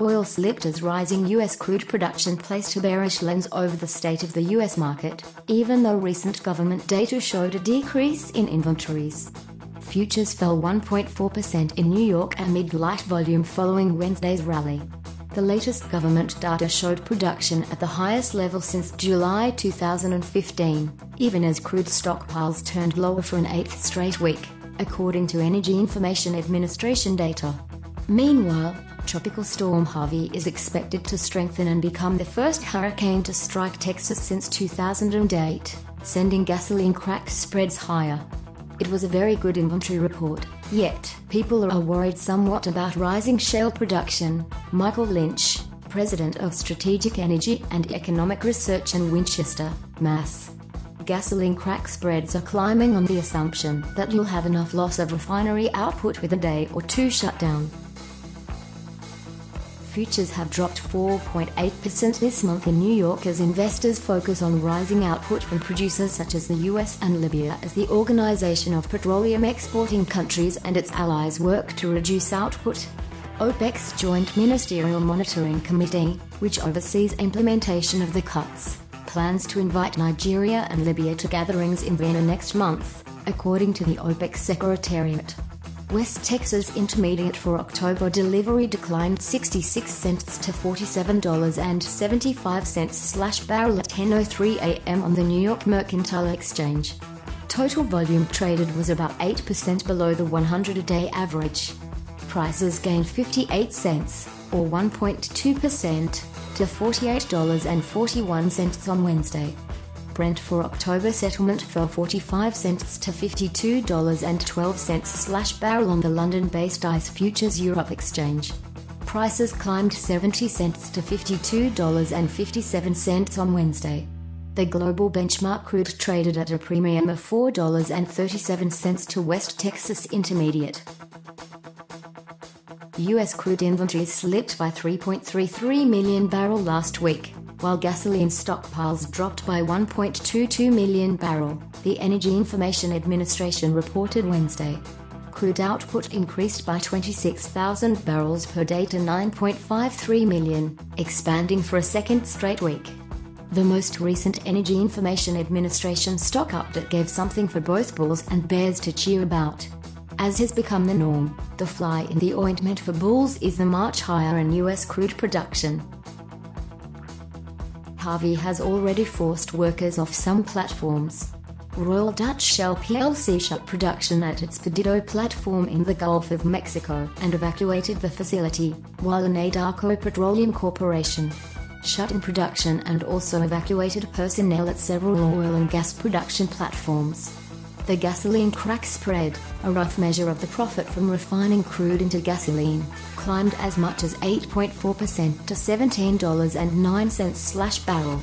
Oil slipped as rising U.S. crude production placed a bearish lens over the state of the U.S. market, even though recent government data showed a decrease in inventories. Futures fell 1.4% in New York amid light volume following Wednesday's rally. The latest government data showed production at the highest level since July 2015, even as crude stockpiles turned lower for an eighth straight week, according to Energy Information Administration data. Meanwhile, Tropical Storm Harvey is expected to strengthen and become the first hurricane to strike Texas since 2008, sending gasoline crack spreads higher. It was a very good inventory report, yet, people are worried somewhat about rising shale production. Michael Lynch, president of Strategic Energy and Economic Research in Winchester, Mass. Gasoline crack spreads are climbing on the assumption that you'll have enough loss of refinery output with a day or two shutdown futures have dropped 4.8% this month in New York as investors focus on rising output from producers such as the US and Libya as the Organization of Petroleum Exporting Countries and its allies work to reduce output. OPEC's Joint Ministerial Monitoring Committee, which oversees implementation of the cuts, plans to invite Nigeria and Libya to gatherings in Vienna next month, according to the OPEC Secretariat. West Texas Intermediate for October delivery declined 66 cents to $47.75 slash barrel at 10.03 a.m. on the New York Mercantile Exchange. Total volume traded was about 8% below the 100-a-day average. Prices gained 58 cents, or 1.2%, to $48.41 on Wednesday. Brent for October settlement fell 45 cents to $52.12 slash barrel on the London-based ICE Futures Europe exchange. Prices climbed 70 cents to $52.57 on Wednesday. The global benchmark crude traded at a premium of $4.37 to West Texas Intermediate. U.S. crude inventories slipped by 3.33 million barrel last week while gasoline stockpiles dropped by 1.22 million barrel, the Energy Information Administration reported Wednesday. Crude output increased by 26,000 barrels per day to 9.53 million, expanding for a second straight week. The most recent Energy Information Administration stock update gave something for both bulls and bears to cheer about. As has become the norm, the fly in the ointment for bulls is the march higher in U.S. crude production. Harvey has already forced workers off some platforms. Royal Dutch Shell plc shut production at its Perdido platform in the Gulf of Mexico and evacuated the facility, while Anadarko Petroleum Corporation shut in production and also evacuated personnel at several oil and gas production platforms. The gasoline crack spread, a rough measure of the profit from refining crude into gasoline, climbed as much as 8.4% to $17.09 slash barrel.